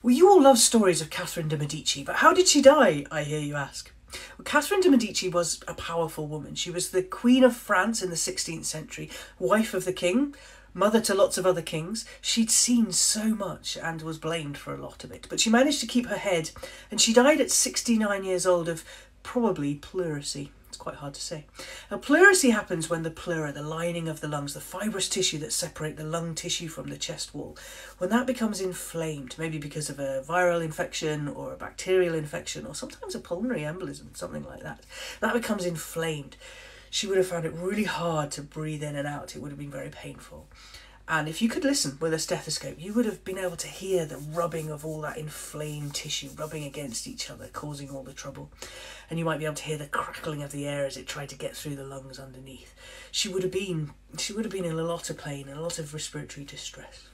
Well, you all love stories of Catherine de' Medici, but how did she die, I hear you ask? Well, Catherine de' Medici was a powerful woman. She was the Queen of France in the 16th century, wife of the king, mother to lots of other kings. She'd seen so much and was blamed for a lot of it, but she managed to keep her head, and she died at 69 years old of probably pleurisy. Quite hard to say. Now, pleurisy happens when the pleura, the lining of the lungs, the fibrous tissue that separate the lung tissue from the chest wall, when that becomes inflamed, maybe because of a viral infection or a bacterial infection or sometimes a pulmonary embolism, something like that, that becomes inflamed. She would have found it really hard to breathe in and out. It would have been very painful. And if you could listen with a stethoscope, you would have been able to hear the rubbing of all that inflamed tissue rubbing against each other, causing all the trouble. And you might be able to hear the crackling of the air as it tried to get through the lungs underneath. She would have been she would have been in a lot of pain a lot of respiratory distress.